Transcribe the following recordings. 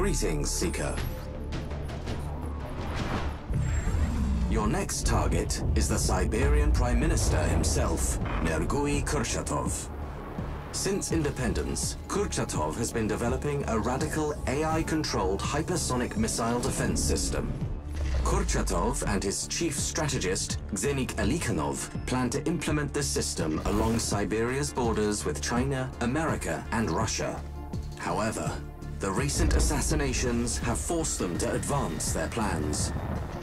Greetings, Seeker. Your next target is the Siberian Prime Minister himself, Nergui Kurchatov. Since independence, Kurchatov has been developing a radical AI-controlled hypersonic missile defense system. Kurchatov and his chief strategist, Xenik Alikhanov, plan to implement this system along Siberia's borders with China, America, and Russia. However, the recent assassinations have forced them to advance their plans.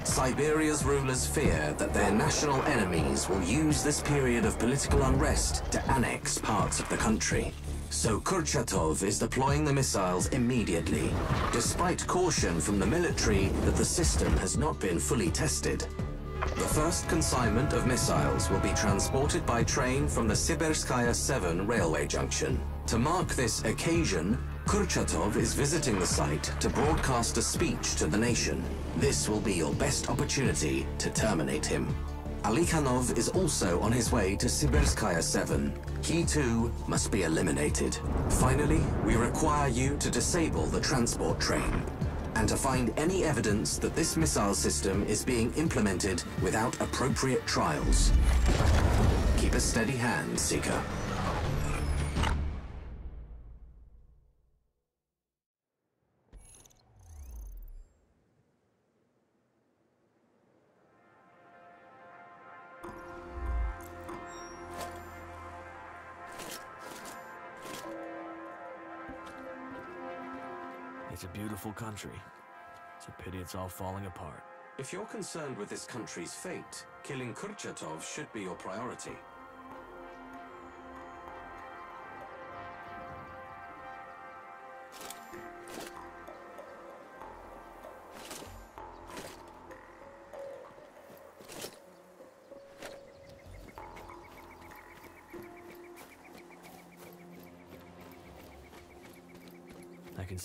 Siberia's rulers fear that their national enemies will use this period of political unrest to annex parts of the country. So Kurchatov is deploying the missiles immediately, despite caution from the military that the system has not been fully tested. The first consignment of missiles will be transported by train from the Sibirskaya 7 railway junction. To mark this occasion, Kurchatov is visiting the site to broadcast a speech to the nation. This will be your best opportunity to terminate him. Alikhanov is also on his way to Sibirskaya 7. He too must be eliminated. Finally, we require you to disable the transport train and to find any evidence that this missile system is being implemented without appropriate trials. Keep a steady hand, Seeker. It's a beautiful country. It's a pity it's all falling apart. If you're concerned with this country's fate, killing Kurchatov should be your priority.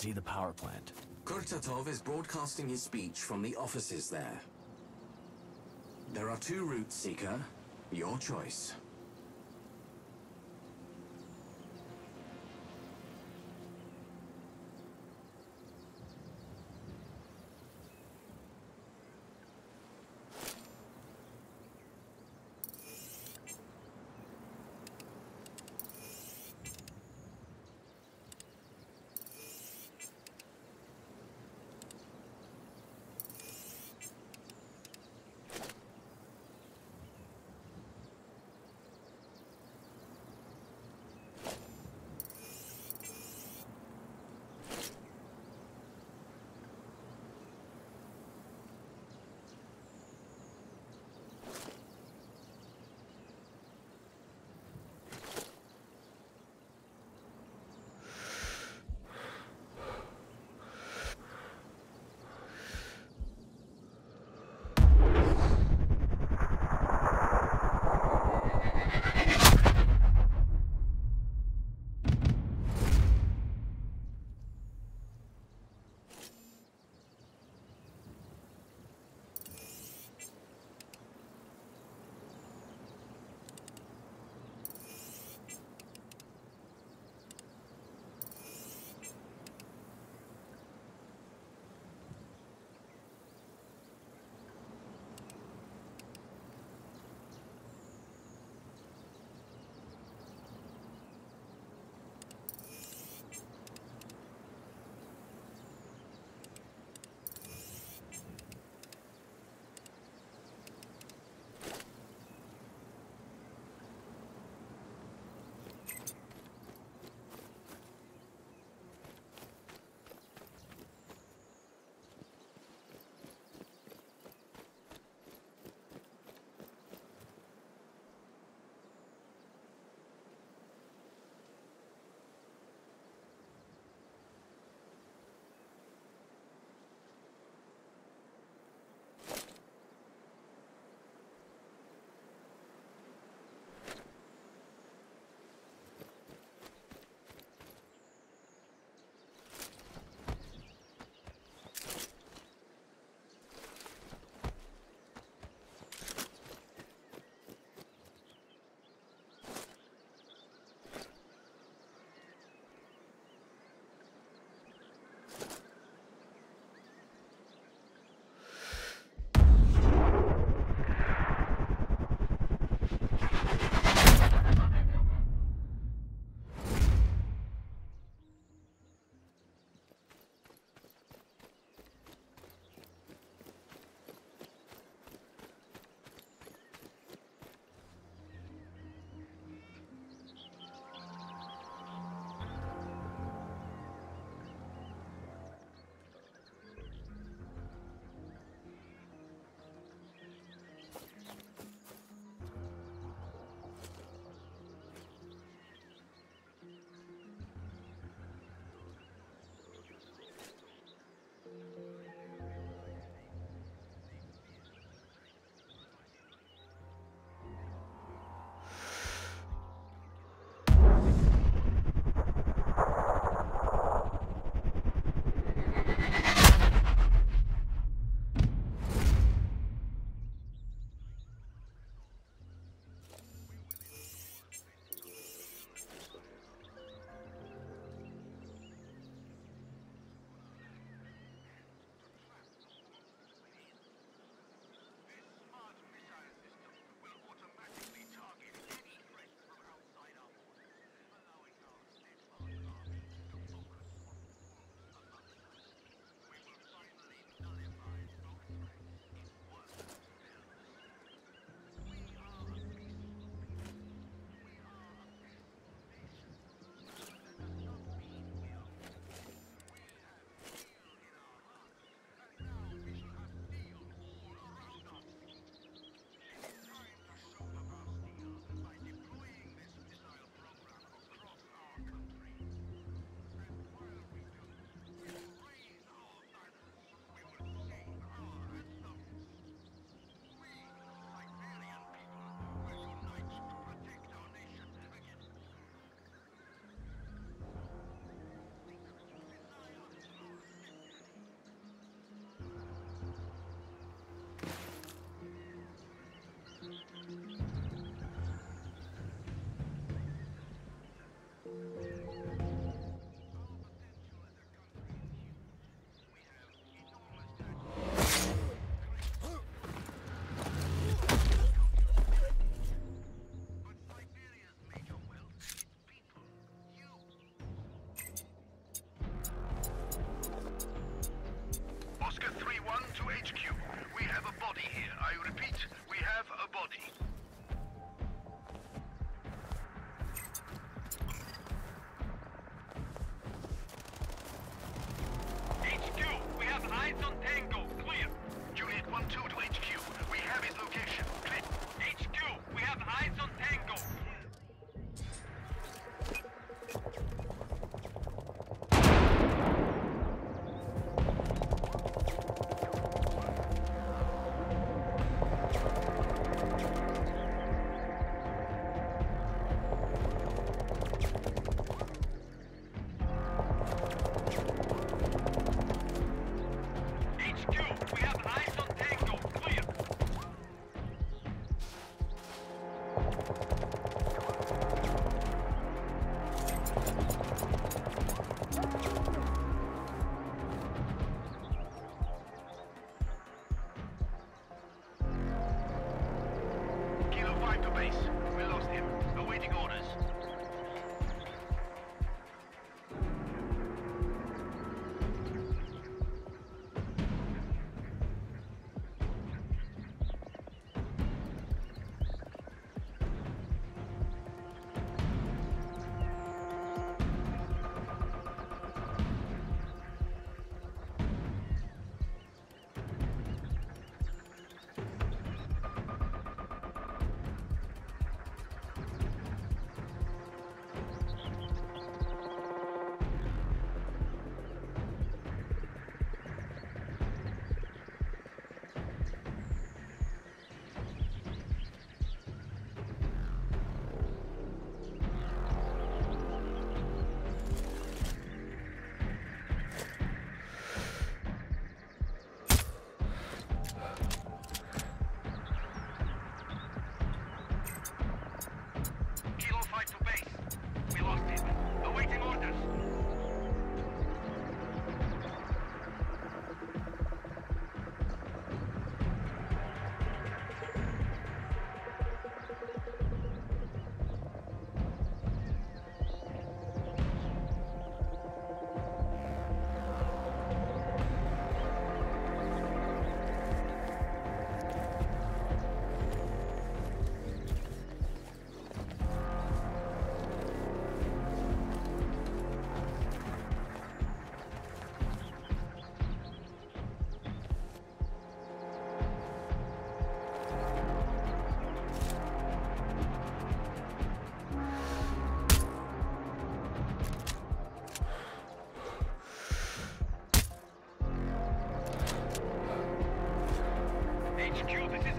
See the power plant. Kurchatov is broadcasting his speech from the offices there. There are two routes, Seeker. Your choice. Secure the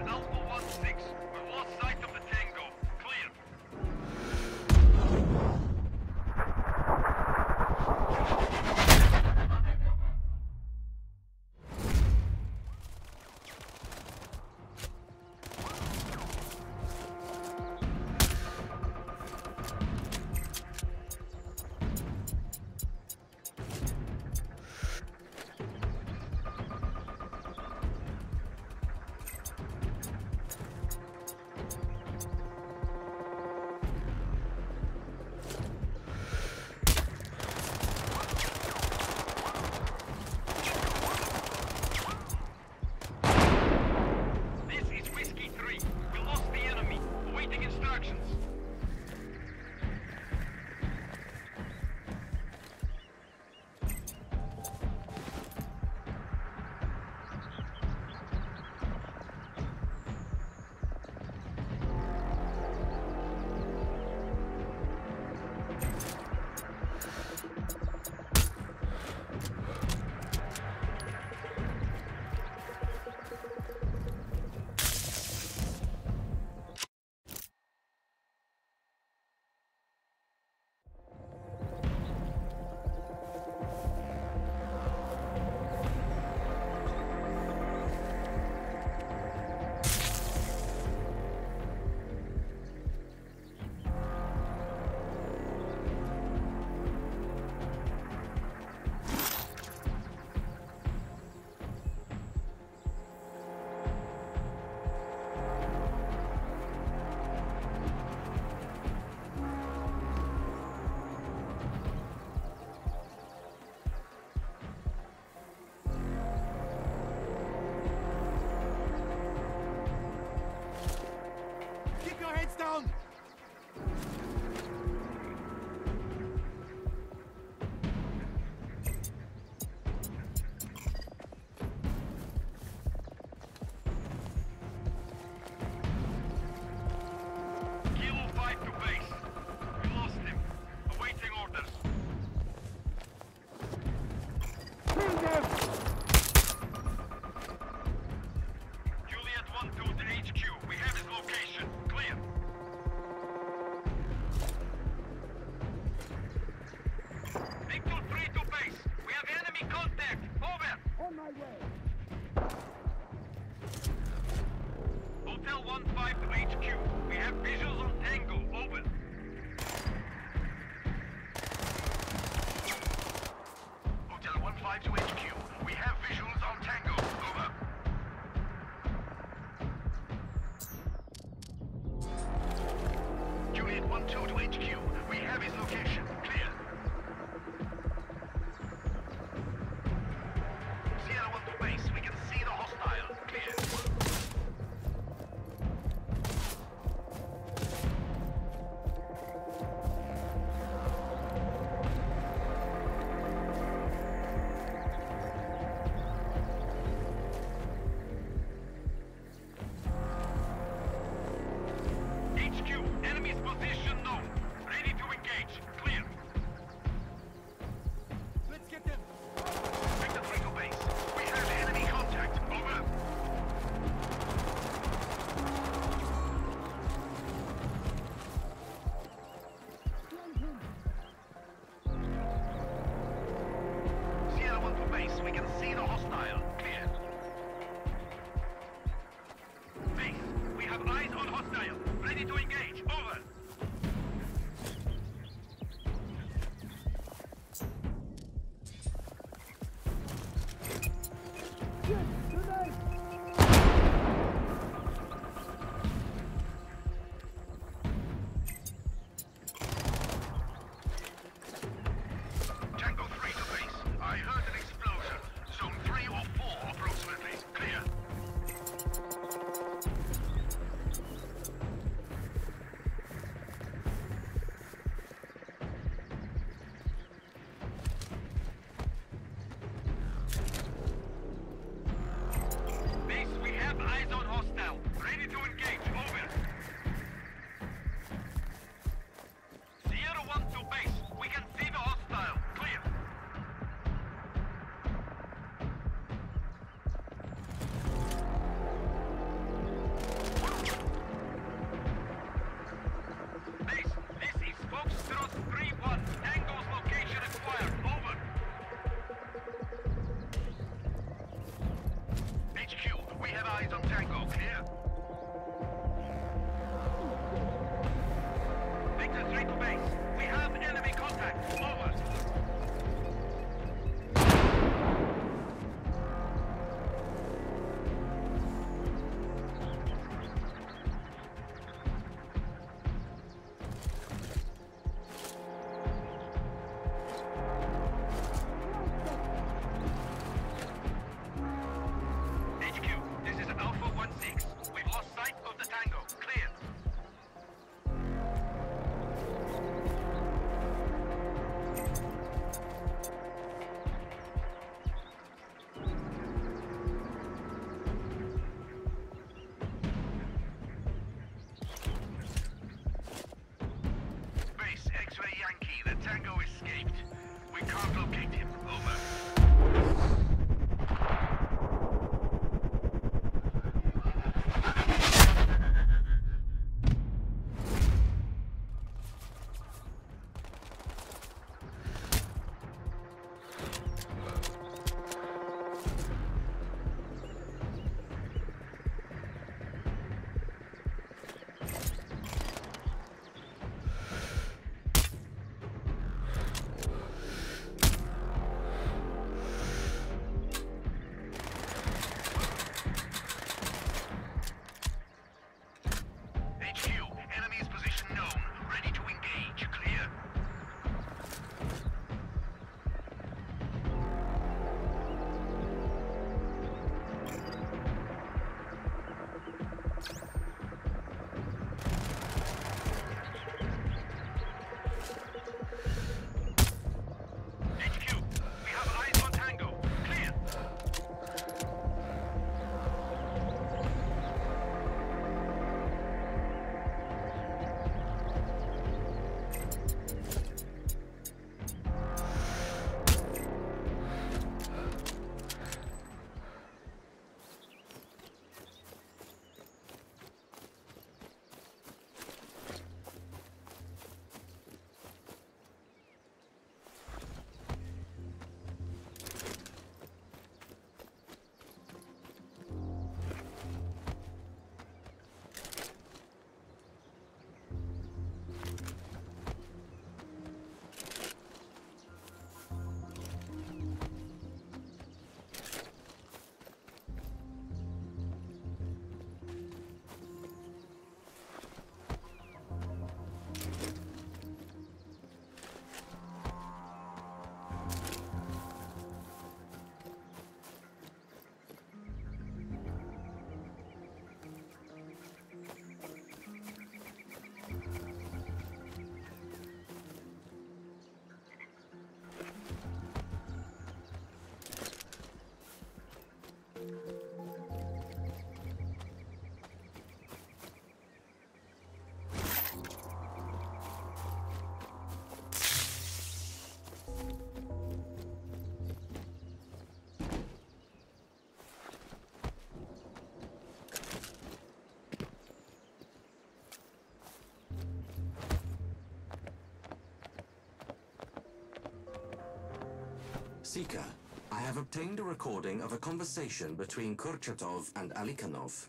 Seeker, I have obtained a recording of a conversation between Kurchatov and Alikhanov.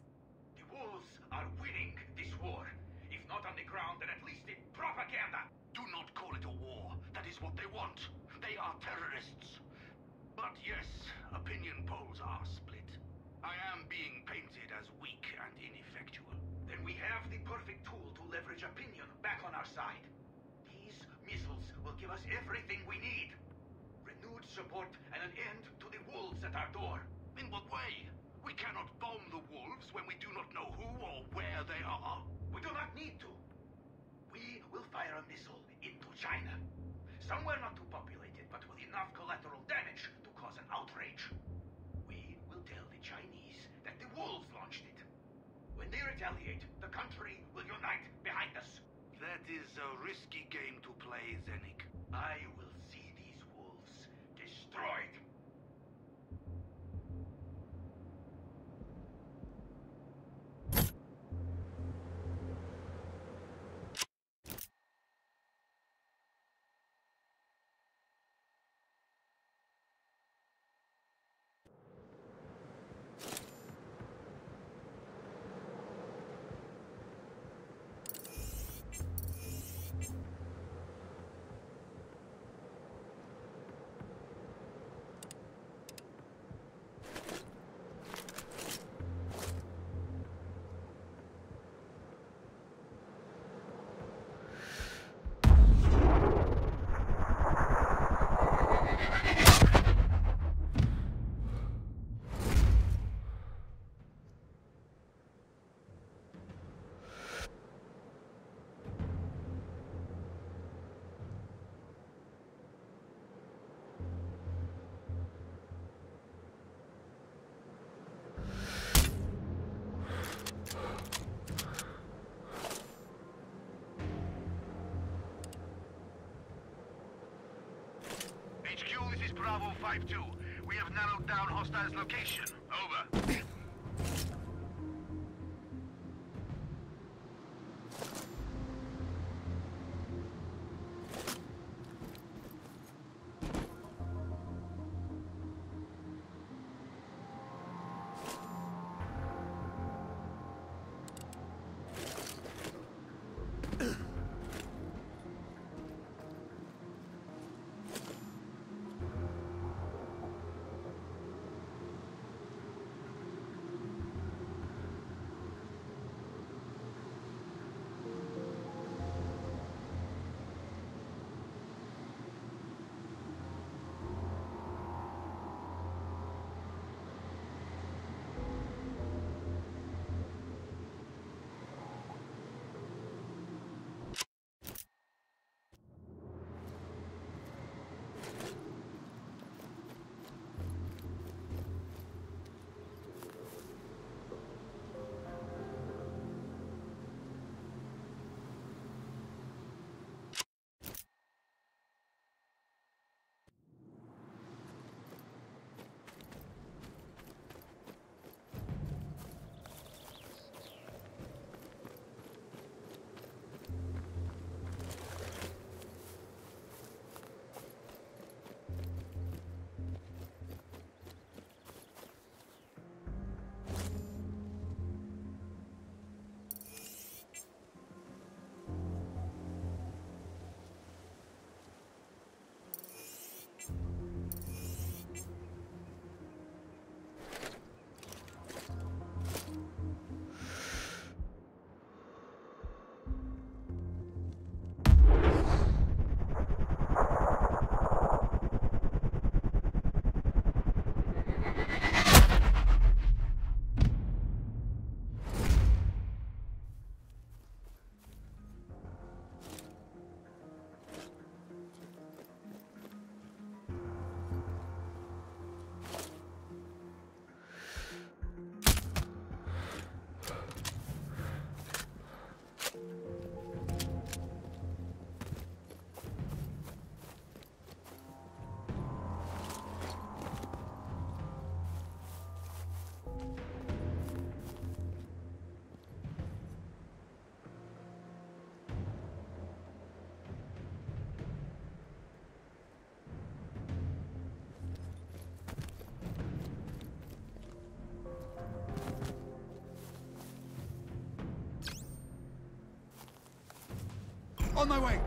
The wolves are winning this war. If not on the ground, then at least in propaganda. Do not call it a war. That is what they want. They are terrorists. But yes, opinion polls are split. I am being painted as weak and ineffectual. Then we have the perfect tool to leverage opinion back on our side. These missiles will give us everything we need. Support and an end to the wolves at our door. In what way? We cannot bomb the wolves when we do not know who or where they are. We do not need to. We will fire a missile into China. Somewhere not too populated, but with enough collateral damage to cause an outrage. We will tell the Chinese that the wolves launched it. When they retaliate, the country will unite behind us. That is a risky game to play, Zenik. I will see these wolves destroyed. Bravo 5-2. We have narrowed down hostiles' location. Over. On my way!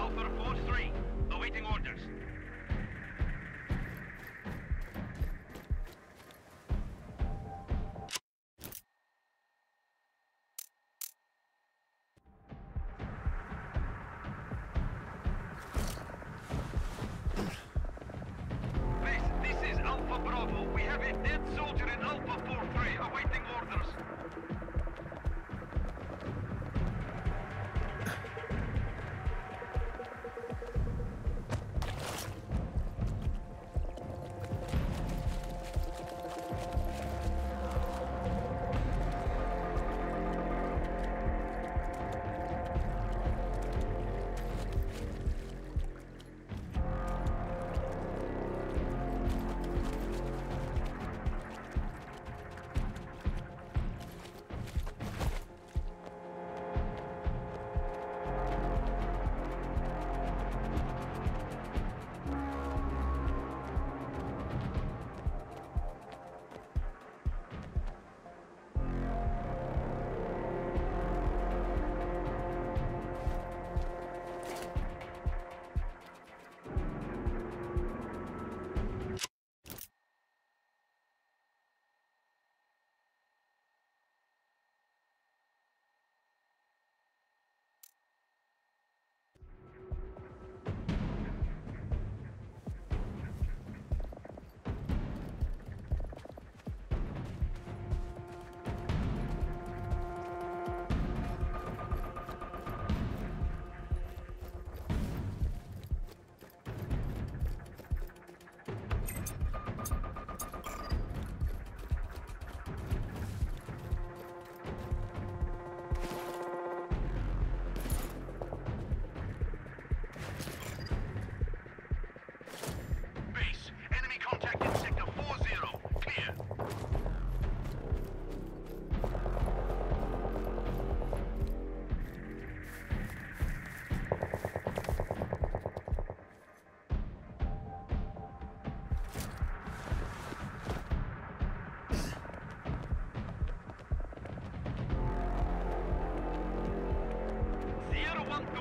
Alpha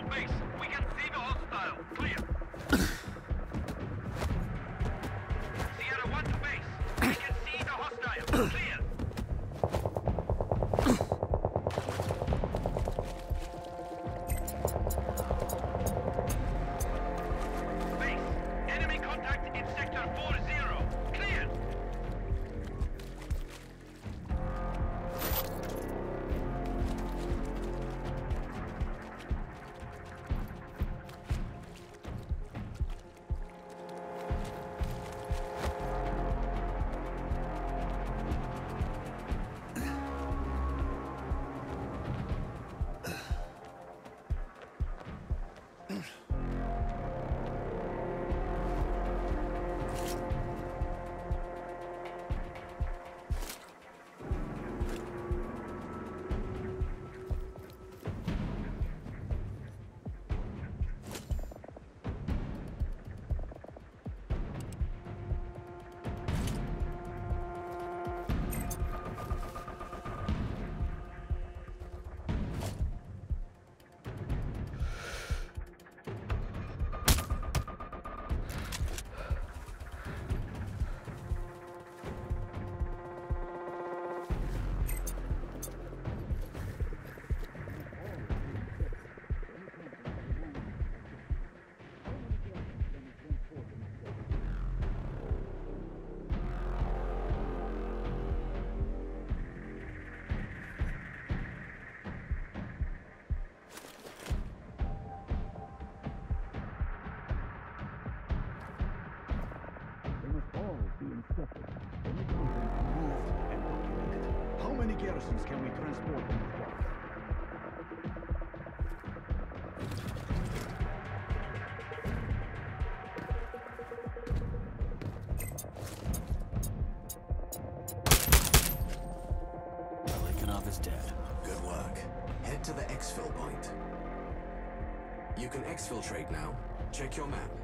face. garrisons can we transport? Belikanov is dead. Good work. Head to the exfil point. You can exfiltrate now. Check your map.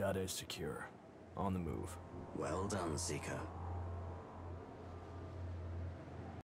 Data is secure. On the move. Well done, Seeker.